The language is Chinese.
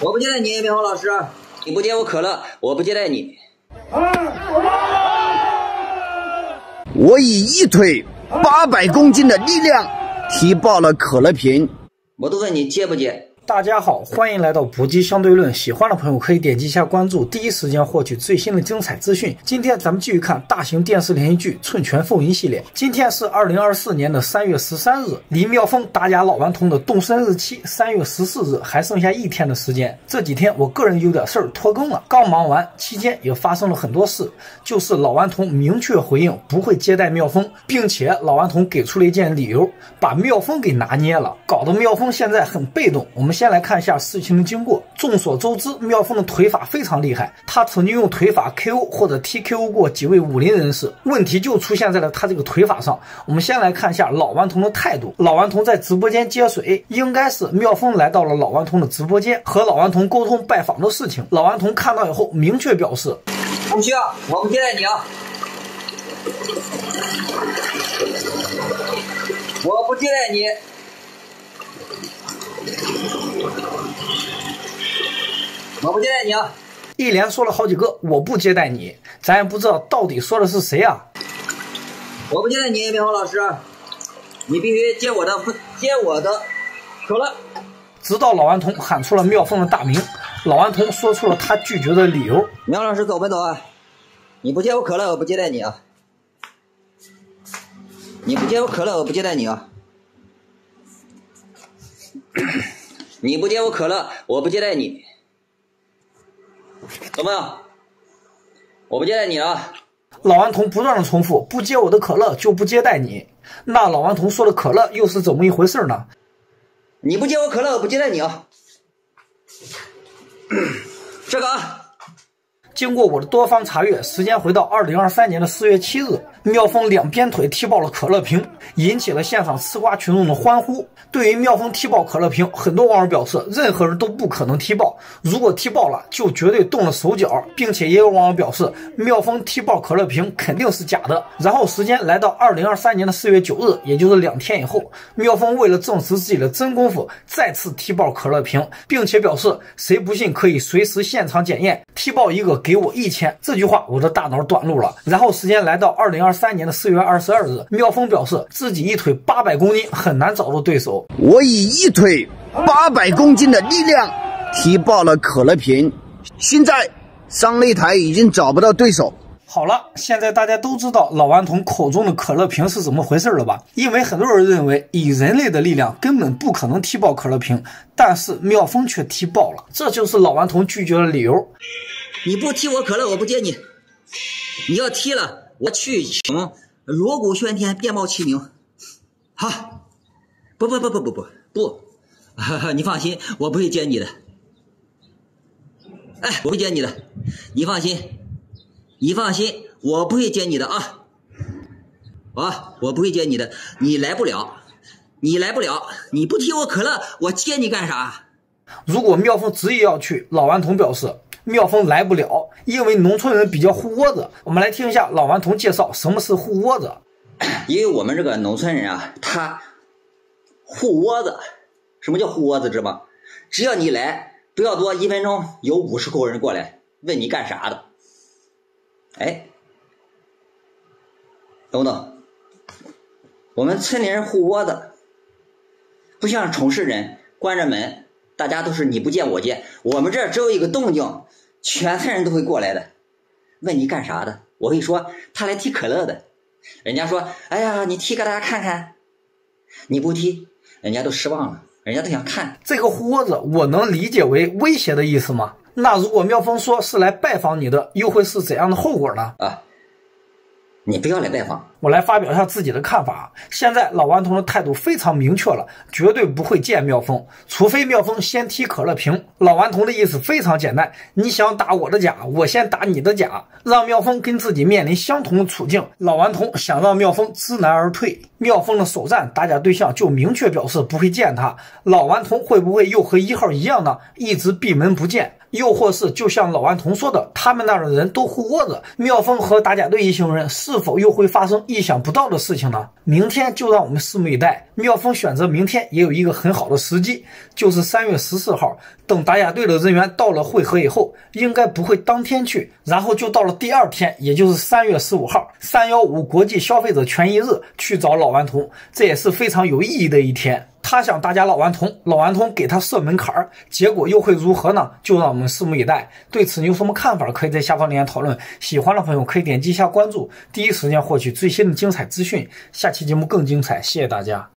我不接待你，明红老师。你不接我可乐，我不接待你。我以一腿八百公斤的力量踢爆了可乐瓶。我都问你接不接？大家好，欢迎来到搏击相对论。喜欢的朋友可以点击一下关注，第一时间获取最新的精彩资讯。今天咱们继续看大型电视连续剧《寸拳风云》系列。今天是二零二四年的三月十三日，离妙峰打假老顽童的动身日期三月十四日还剩下一天的时间。这几天我个人有点事儿拖更了，刚忙完，期间也发生了很多事，就是老顽童明确回应不会接待妙峰，并且老顽童给出了一件理由，把妙峰给拿捏了，搞得妙峰现在很被动。我们。先来看一下事情的经过。众所周知，妙峰的腿法非常厉害，他曾经用腿法 KO 或者 TKO 过几位武林人士。问题就出现在了他这个腿法上。我们先来看一下老顽童的态度。老顽童在直播间接水，应该是妙峰来到了老顽童的直播间，和老顽童沟通拜访的事情。老顽童看到以后，明确表示不需要，我不接待你啊，我不接待你。我不接待你啊！一连说了好几个，我不接待你，咱也不知道到底说的是谁啊！我不接待你，明宏老师，你必须接我的，不接我的可乐。直到老顽童喊出了妙峰的大名，老顽童说出了他拒绝的理由。苗老师走没走啊？你不接我可乐，我不接待你啊！你不接我可乐，我不接待你啊！你不接我可乐，我不接待你，懂没有？我不接待你啊！老顽童不断的重复，不接我的可乐就不接待你。那老顽童说的可乐又是怎么一回事呢？你不接我可乐，我不接待你啊！这个啊。经过我的多方查阅，时间回到二零二三年的四月七日，妙峰两边腿踢爆了可乐瓶，引起了现场吃瓜群众的欢呼。对于妙峰踢爆可乐瓶，很多网友表示，任何人都不可能踢爆，如果踢爆了，就绝对动了手脚，并且也有网友表示，妙峰踢爆可乐瓶肯定是假的。然后时间来到二零二三年的四月九日，也就是两天以后，妙峰为了证实自己的真功夫，再次踢爆可乐瓶，并且表示，谁不信可以随时现场检验，踢爆一个。给我一千，这句话我的大脑短路了。然后时间来到二零二三年的四月二十二日，妙峰表示自己一腿八百公斤很难找到对手。我以一腿八百公斤的力量踢爆了可乐瓶，现在上擂台已经找不到对手。好了，现在大家都知道老顽童口中的可乐瓶是怎么回事了吧？因为很多人认为以人类的力量根本不可能踢爆可乐瓶，但是妙峰却踢爆了，这就是老顽童拒绝的理由。你不踢我可乐，我不接你。你要踢了，我去请锣鼓喧天，鞭炮齐鸣。好，不不不不不不不，你放心，我不会接你的。哎，我不接你的，你放心，你放心，我不会接你的啊。啊，我不会接你的，你来不了，你来不了，你不提我可乐，我接你干啥？如果妙峰执意要去，老顽童表示。妙峰来不了，因为农村人比较护窝子。我们来听一下老顽童介绍什么是护窝子。因为我们这个农村人啊，他护窝子。什么叫护窝子？知道吗？只要你来，不要多，一分钟有五十口人过来问你干啥的。哎，懂不懂？我们村里人护窝子，不像城市人关着门，大家都是你不见我见。我们这儿只有一个动静。全村人都会过来的，问你干啥的？我会说他来提可乐的。人家说：“哎呀，你踢给大家看看。”你不踢，人家都失望了，人家都想看这个豁子。我能理解为威胁的意思吗？那如果妙峰说是来拜访你的，又会是怎样的后果呢？啊？你不要来拜访，我来发表一下自己的看法。现在老顽童的态度非常明确了，绝对不会见妙峰，除非妙峰先踢可乐瓶。老顽童的意思非常简单，你想打我的假，我先打你的假，让妙峰跟自己面临相同的处境。老顽童想让妙峰知难而退，妙峰的首战打假对象就明确表示不会见他。老顽童会不会又和一号一样呢？一直闭门不见？又或是就像老顽童说的，他们那儿的人都护窝着，妙峰和打假队一行人是否又会发生意想不到的事情呢？明天就让我们拭目以待。妙峰选择明天也有一个很好的时机，就是三月十四号。等打假队的人员到了汇合以后，应该不会当天去，然后就到了第二天，也就是三月十五号，三幺五国际消费者权益日去找老顽童，这也是非常有意义的一天。他想大家老顽童，老顽童给他设门槛儿，结果又会如何呢？就让我们拭目以待。对此你有什么看法？可以在下方留言讨论。喜欢的朋友可以点击一下关注，第一时间获取最新的精彩资讯。下期节目更精彩，谢谢大家。